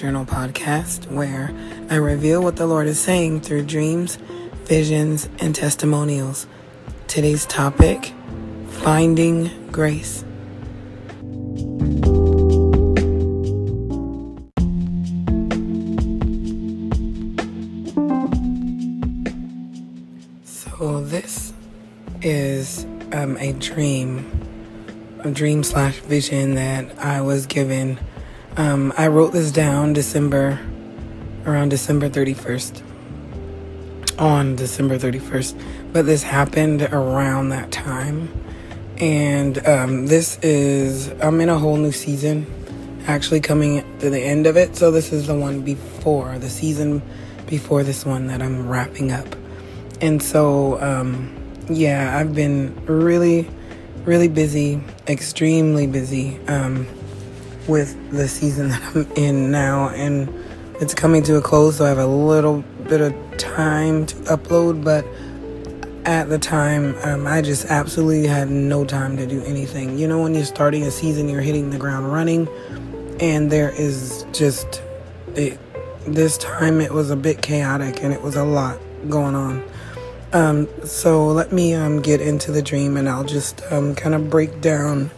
Journal podcast, where I reveal what the Lord is saying through dreams, visions, and testimonials. Today's topic Finding Grace. So, this is um, a dream, a dream slash vision that I was given. Um, I wrote this down December, around December 31st, on December 31st, but this happened around that time. And um, this is, I'm in a whole new season, actually coming to the end of it. So, this is the one before, the season before this one that I'm wrapping up. And so, um, yeah, I've been really, really busy, extremely busy um, with the season that I'm in now. And it's coming to a close, so I have a little bit of time to upload. But at the time, um, I just absolutely had no time to do anything. You know, when you're starting a season, you're hitting the ground running, and there is just it, this time it was a bit chaotic and it was a lot going on. Um, so let me um, get into the dream and I'll just um, kind of break down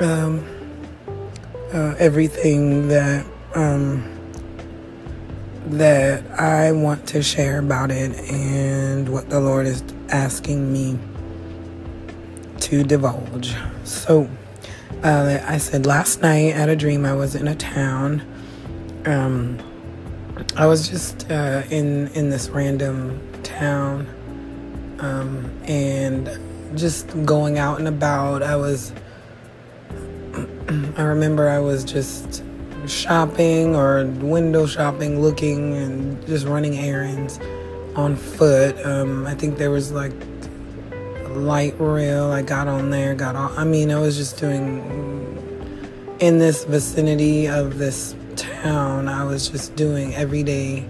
um, uh, everything that um, that I want to share about it and what the Lord is asking me to divulge. So uh, I said last night at a dream I was in a town. Um, I was just uh, in in this random town um, and just going out and about. I was, I remember I was just shopping or window shopping, looking and just running errands on foot. Um, I think there was like a light rail. I got on there, got on. I mean, I was just doing in this vicinity of this town. I was just doing everyday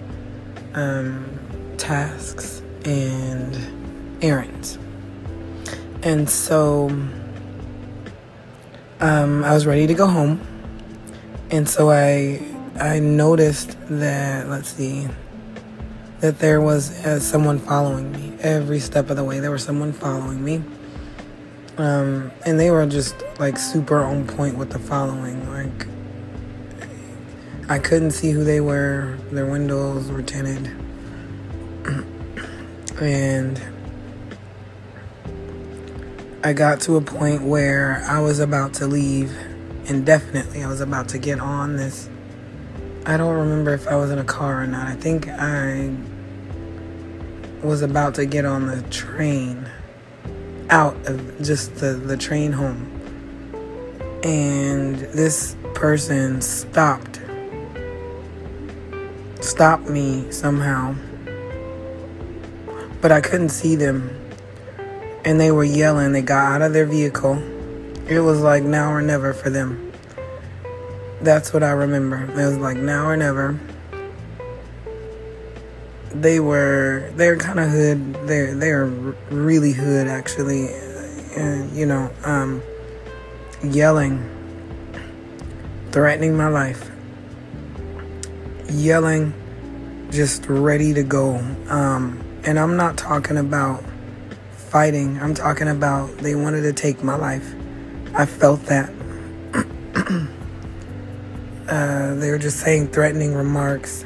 um, tasks and errands. And so um, I was ready to go home. And so I I noticed that let's see that there was uh, someone following me every step of the way. There was someone following me. Um, and they were just like super on point with the following. Like I couldn't see who they were. Their windows were tinted. and I got to a point where I was about to leave indefinitely. I was about to get on this. I don't remember if I was in a car or not. I think I was about to get on the train out of just the, the train home. And this person stopped. Stopped me somehow. But I couldn't see them and they were yelling. They got out of their vehicle. It was like now or never for them. That's what I remember. It was like now or never. They were they're kind of hood. They're they're really hood actually, and you know, um, yelling, threatening my life, yelling, just ready to go. Um, and I'm not talking about fighting. I'm talking about they wanted to take my life. I felt that. uh, they were just saying threatening remarks.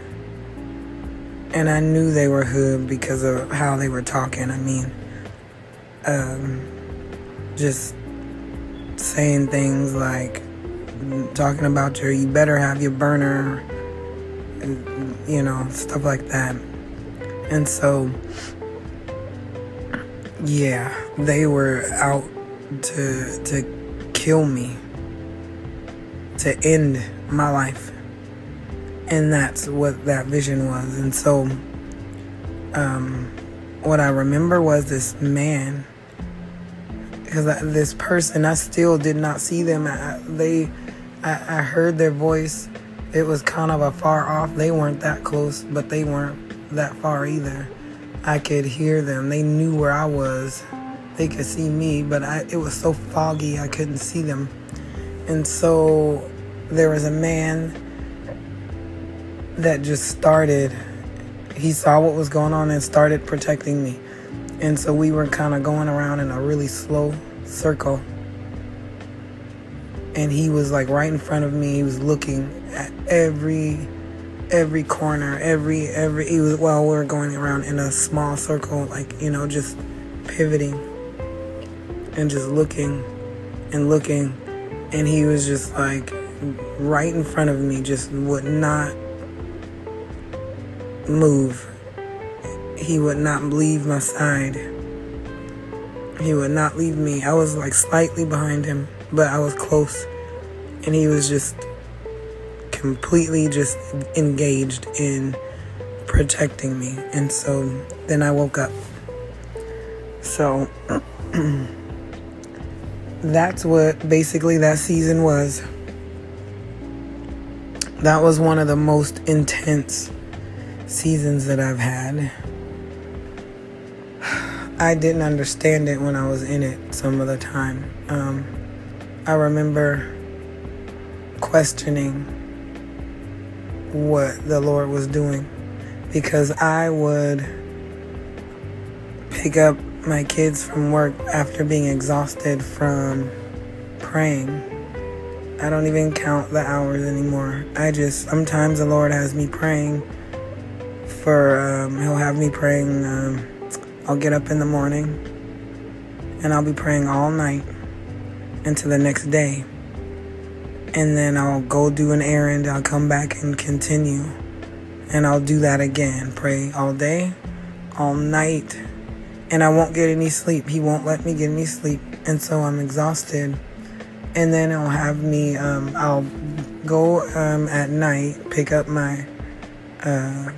And I knew they were hood because of how they were talking. I mean, um, just saying things like talking about your, you better have your burner, you know, stuff like that. And so yeah, they were out to to kill me, to end my life, and that's what that vision was. And so, um, what I remember was this man, because this person, I still did not see them. I, they, I, I heard their voice. It was kind of a far off. They weren't that close, but they weren't that far either I could hear them. They knew where I was. They could see me, but I, it was so foggy I couldn't see them. And so there was a man that just started. He saw what was going on and started protecting me. And so we were kind of going around in a really slow circle. And he was like right in front of me. He was looking at every every corner, every every he was while we were going around in a small circle, like, you know, just pivoting and just looking and looking and he was just like right in front of me, just would not move. He would not leave my side. He would not leave me. I was like slightly behind him, but I was close. And he was just completely just engaged in protecting me. And so then I woke up. So that's what basically that season was. That was one of the most intense seasons that I've had. I didn't understand it when I was in it some of the time. Um, I remember questioning what the Lord was doing because I would pick up my kids from work after being exhausted from praying. I don't even count the hours anymore. I just, sometimes the Lord has me praying for, um, He'll have me praying. Um, I'll get up in the morning and I'll be praying all night until the next day. And then I'll go do an errand. I'll come back and continue. And I'll do that again. Pray all day, all night and I won't get any sleep. He won't let me get any sleep, and so I'm exhausted. And then he'll have me. Um, I'll go um, at night, pick up my, uh,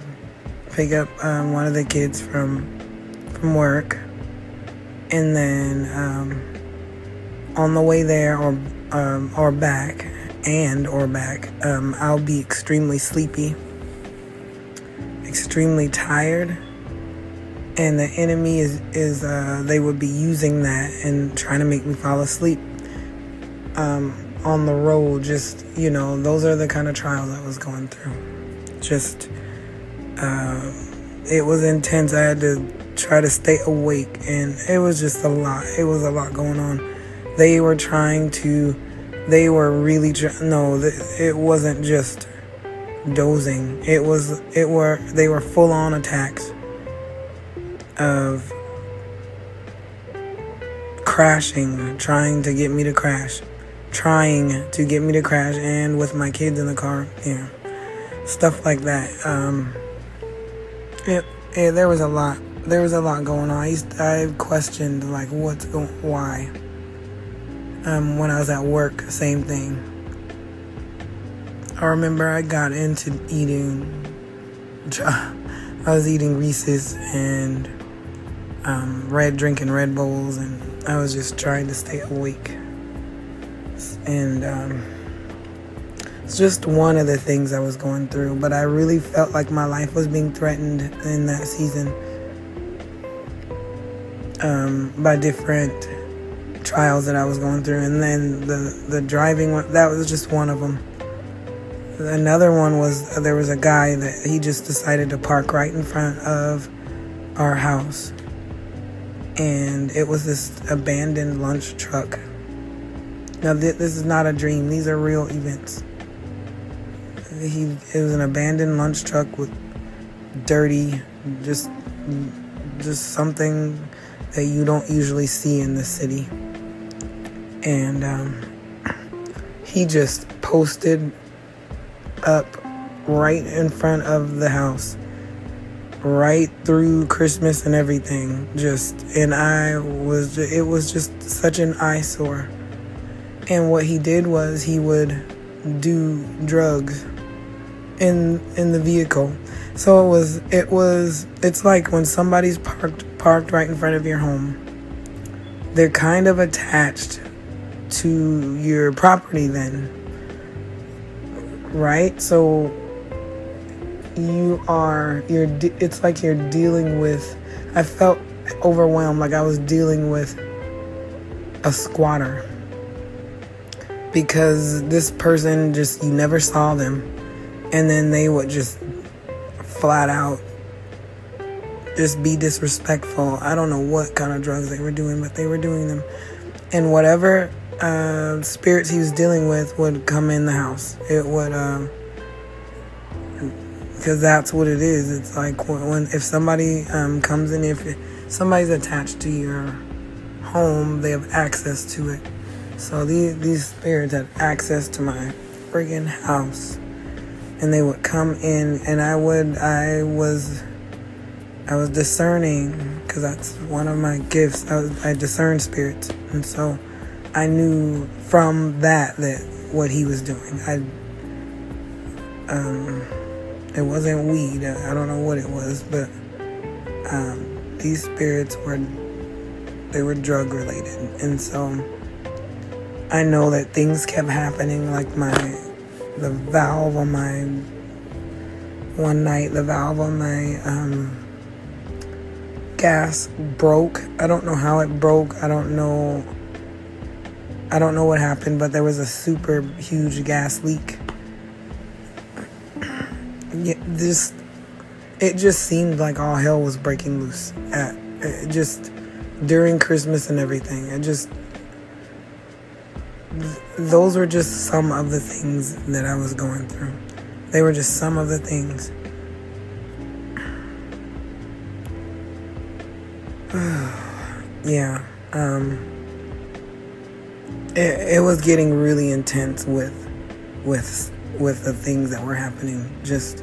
pick up um, one of the kids from from work, and then um, on the way there or um, or back and or back, um, I'll be extremely sleepy, extremely tired and the enemy is is uh, they would be using that and trying to make me fall asleep um, on the road. Just you know, those are the kind of trials I was going through. Just uh, it was intense. I had to try to stay awake, and it was just a lot. It was a lot going on. They were trying to. They were really no. It wasn't just dozing. It was. It were. They were full on attacks of crashing, trying to get me to crash, trying to get me to crash, and with my kids in the car, yeah, stuff like that. Um, there was a lot. There was a lot going on. I, used, I questioned like what's going, why. Um, when I was at work, same thing. I remember I got into eating. I was eating Reese's and um, red drinking Red Bulls, and I was just trying to stay awake. And um, it's just one of the things I was going through, but I really felt like my life was being threatened in that season um, by different trials that I was going through, and then the the driving one that was just one of them. Another one was uh, there was a guy that he just decided to park right in front of our house and it was this abandoned lunch truck. Now, th- this is not a dream, these are real events. He, it was an abandoned lunch truck with dirty, just, just something that you don't usually see in the city. And um, he just posted up right in front of the house right through Christmas and everything. Just and I was it was just such an eyesore. And what he did was he would do drugs in in the vehicle. So it was it was it's like when somebody's parked parked right in front of your home. They're kind of attached to your property then. Right? So you are you're it's like you're dealing with I felt overwhelmed like I was dealing with a squatter because this person just you never saw them and then they would just flat out just be disrespectful. I don't know what kind of drugs they were doing, but they were doing them. And whatever uh, spirits he was dealing with would come in the house. It would, because um, that's what it is. It's like when if somebody um, comes in, if somebody's attached to your home, they have access to it. So these these spirits had access to my friggin' house, and they would come in, and I would I was I was discerning because that's one of my gifts. I, was, I discern spirits, and so I knew from that that what he was doing. I um, it wasn't weed. I don't know what it was, but um, these spirits were they were drug related, and so I know that things kept happening. Like my the valve on my one night, the valve on my um, gas broke. I don't know how it broke. I don't know. I don't know what happened, but there was a super huge gas leak. Yeah, this it just seemed like all hell was breaking loose. At it just during Christmas and everything. It just those were just some of the things that I was going through. They were just some of the things. yeah, um, it, it was getting really intense with with with the things that were happening. Just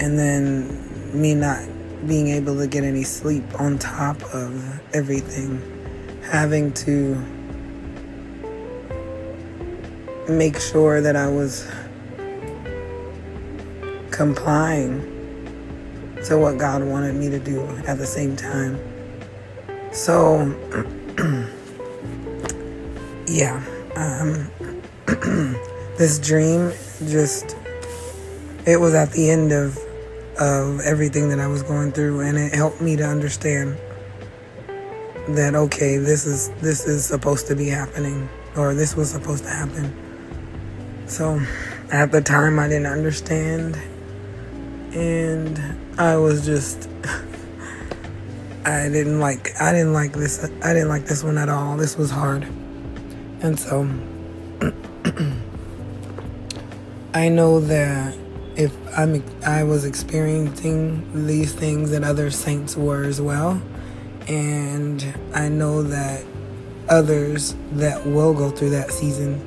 and then me not being able to get any sleep on top of everything, having to make sure that I was complying to what God wanted me to do at the same time. So, yeah, um, this dream just, it was at the end of, of everything that I was going through, and it helped me to understand that okay, this is this is supposed to be happening, or this was supposed to happen. So, at the time, I didn't understand, and I was just I didn't like I didn't like this I didn't like this one at all. This was hard. And so I know that if I'm I was experiencing these things that other saints were as well and I know that others that will go through that season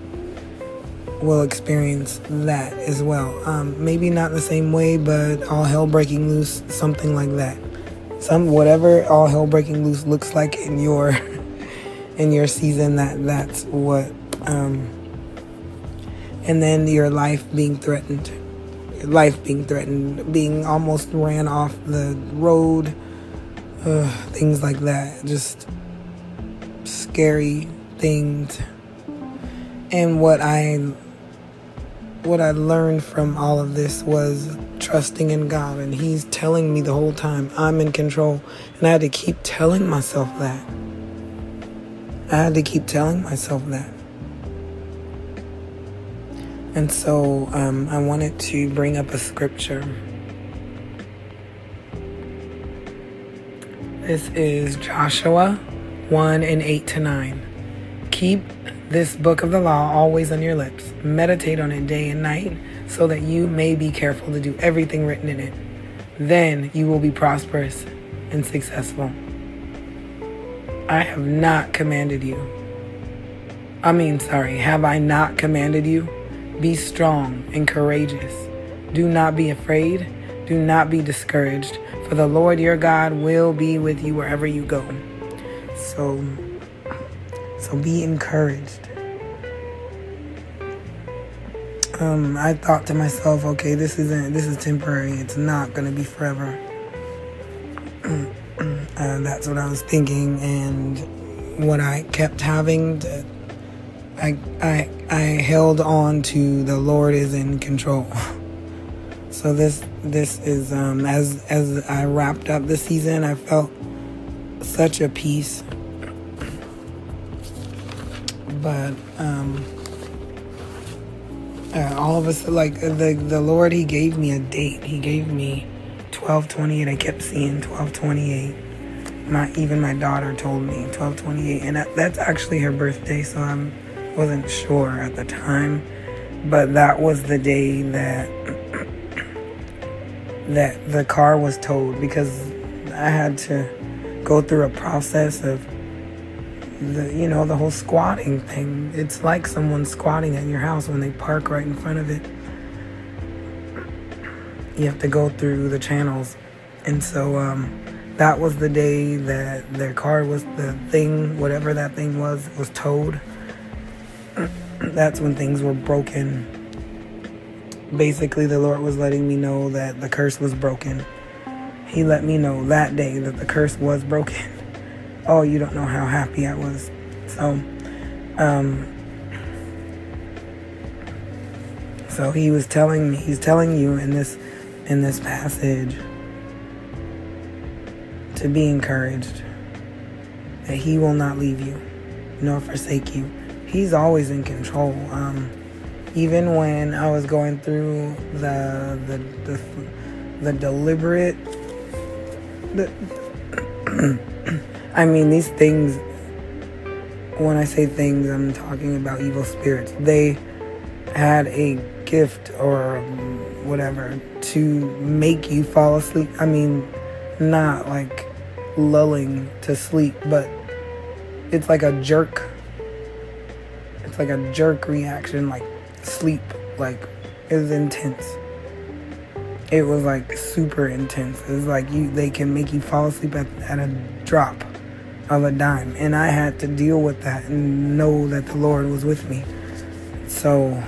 will experience that as well. Um, maybe not the same way, but all hell breaking loose, something like that. Some whatever all hell breaking loose looks like in your in your season. That that's what. Um, and then your life being threatened, life being threatened, being almost ran off the road, uh, things like that. Just scary things. And what I what I learned from all of this was trusting in God. And He's telling me the whole time, I'm in control. And I had to keep telling myself that. I had to keep telling myself that. And so um, I wanted to bring up a scripture. This is Joshua 1 and 8 to 9. Keep this book of the law always on your lips. Meditate on it day and night so that you may be careful to do everything written in it. Then you will be prosperous and successful. I have not commanded you. I mean, sorry, have I not commanded you? Be strong and courageous. Do not be afraid. Do not be discouraged, for the Lord your God will be with you wherever you go. So, so be encouraged. Um, I thought to myself, okay, this isn't this is temporary. It's not gonna be forever. uh, that's what I was thinking, and what I kept having to, I I I held on to the Lord is in control. so this this is um, as as I wrapped up the season, I felt such a peace but um, uh, all of us like the the Lord he gave me a date. He gave me 1228. I kept seeing 1228. My even my daughter told me 1228 and that, that's actually her birthday, so I wasn't sure at the time, but that was the day that that the car was towed because I had to go through a process of the you know the whole squatting thing it's like someone squatting at your house when they park right in front of it you have to go through the channels. And so um, that was the day that their car was the thing whatever that thing was was towed. That's when things were broken. Basically the lord was letting me know that the curse was broken. He let me know that day that the curse was broken. Oh, you don't know how happy I was. So, um, so he was telling me, he's telling you in this, in this passage to be encouraged that he will not leave you nor forsake you. He's always in control. Um, even when I was going through the the the, the deliberate the I mean, these things, when I say things, I'm talking about evil spirits. They had a gift or whatever to make you fall asleep. I mean, not like lulling to sleep, but it's like a jerk. It's like a jerk reaction, like sleep. Like, was intense. It was like super intense. It's like you, they can make you fall asleep at, at a drop of a dime. And I had to deal with that and know that the Lord was with me. So,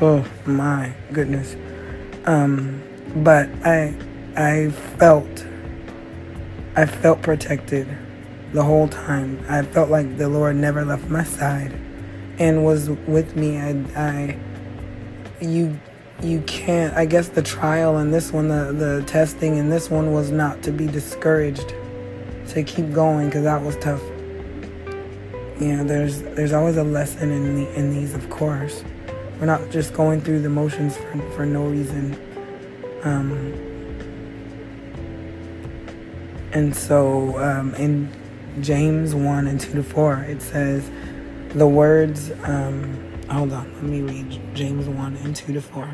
oh my goodness. Um, but I, I felt, I felt protected the whole time. I felt like the Lord never left my side and was with me. I, I, you, you can't, I guess the trial and this one, the, the testing and this one was not to be discouraged to keep going because that was tough. You know, there's there's always a lesson in the, in these, of course. We're not just going through the motions for for no reason. Um, and so um, in James 1 and 2 to 4, it says, the words, um, hold on, let me read James 1 and 2 to 4.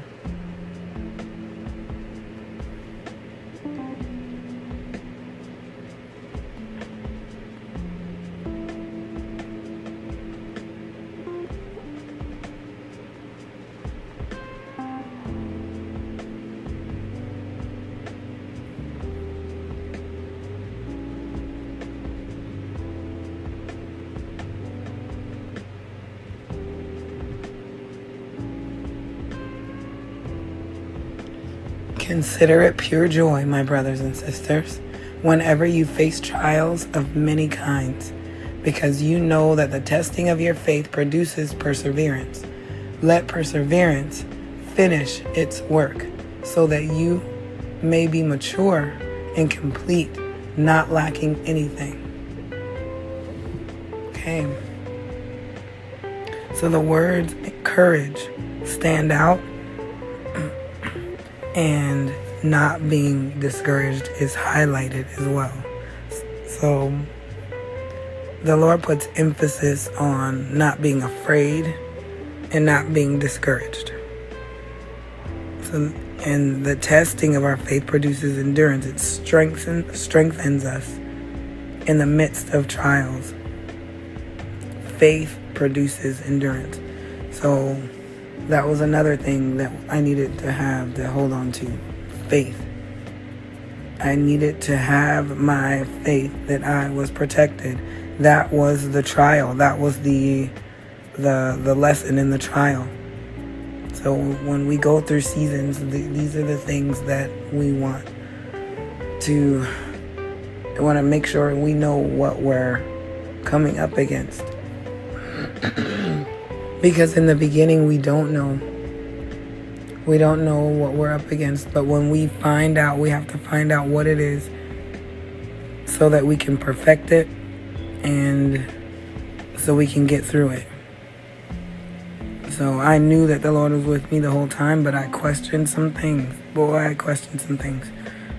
Consider it pure joy, my brothers and sisters, whenever you face trials of many kinds, because you know that the testing of your faith produces perseverance. Let perseverance finish its work, so that you may be mature and complete, not lacking anything. Okay. So the words courage stand out and not being discouraged is highlighted as well. So the Lord puts emphasis on not being afraid and not being discouraged. So, and the testing of our faith produces endurance. It strengthens strengthens us in the midst of trials. Faith produces endurance. So that was another thing that I needed to have to hold on to faith. I needed to have my faith that I was protected. That was the trial. That was the the the lesson in the trial. So when we go through seasons, these are the things that we want to want to make sure we know what we're coming up against. Because in the beginning, we don't know. We don't know what we're up against. But when we find out, we have to find out what it is so that we can perfect it and so we can get through it. so I knew that the Lord was with me the whole time, but I questioned some things. Boy, I questioned some things.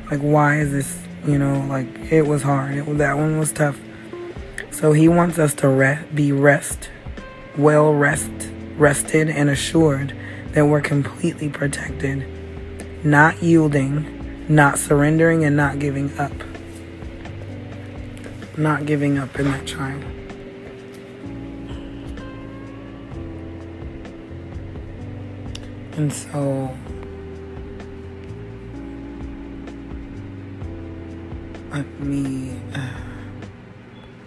Like, why is this, you know, like, it was hard. It, that one was tough. So he wants us to re- be rest, well rest, rested and assured that we're completely protected, not yielding, not surrendering, and not giving up. Not giving up in that child. And so let me uh,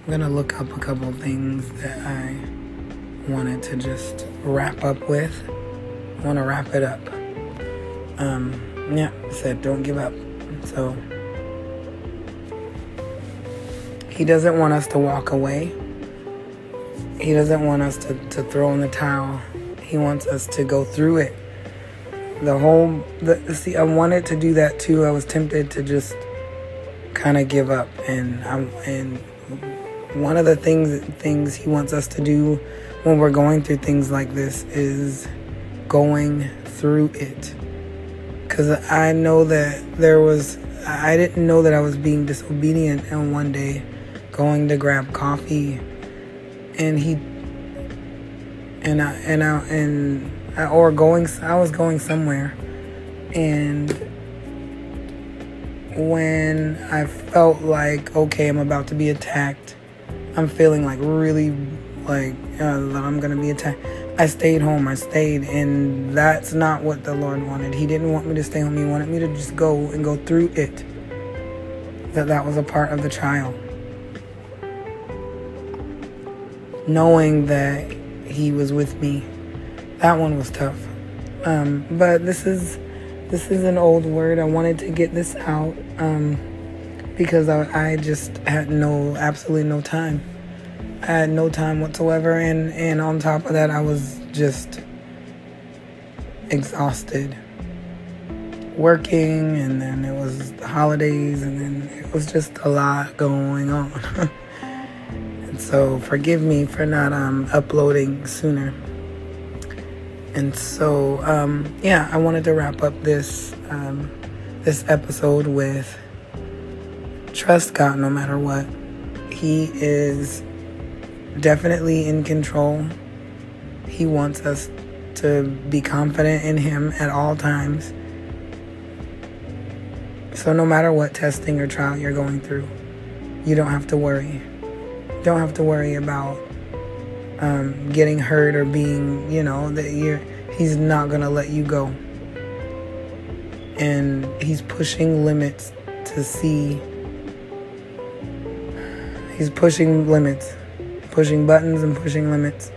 I'm gonna look up a couple things that I wanted to just wrap up with. I want to wrap it up. Um, yeah, said don't give up. So he doesn't want us to walk away. He doesn't want us to, to throw in the towel. He wants us to go through it the whole the, see I wanted to do that too. I was tempted to just kind of give up and I'm and one of the things things he wants us to do when we're going through things like this is going through it. Cuz I know that there was I didn't know that I was being disobedient and one day going to grab coffee and he and I and I and or going I was going somewhere and when I felt like okay I'm about to be attacked I'm feeling like really like uh, I'm gonna be attacked I stayed home I stayed and that's not what the Lord wanted he didn't want me to stay home he wanted me to just go and go through it that that was a part of the trial knowing that he was with me that one was tough. Um, but this is this is an old word. I wanted to get this out um, because I, I just had no absolutely no time. I had no time whatsoever, and and on top of that, I was just exhausted. Working and then it was the holidays and then it was just a lot going on. And so forgive me for not um, uploading sooner. And so, um, yeah, I wanted to wrap up this um, this episode with trust God no matter what. He is definitely in control. He wants us to be confident in Him at all times. So, no matter what testing or trial you're going through, you don't have to worry. You don't have to worry about um, getting hurt or being, you know, that you're, he's not going to let you go. And he's pushing limits to see. He's pushing limits, pushing buttons and pushing limits.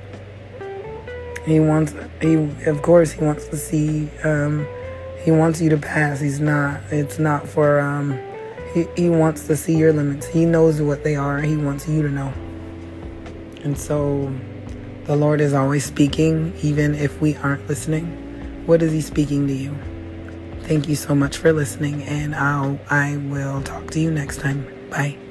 He wants, he, of course, he wants to see, um, he wants you to pass. He's not, it's not for, um, he, he wants to see your limits. He knows what they are. He wants you to know. And so, the Lord is always speaking, even if we aren't listening. What is He speaking to you? Thank you so much for listening, and I'll I will talk to you next time. Bye.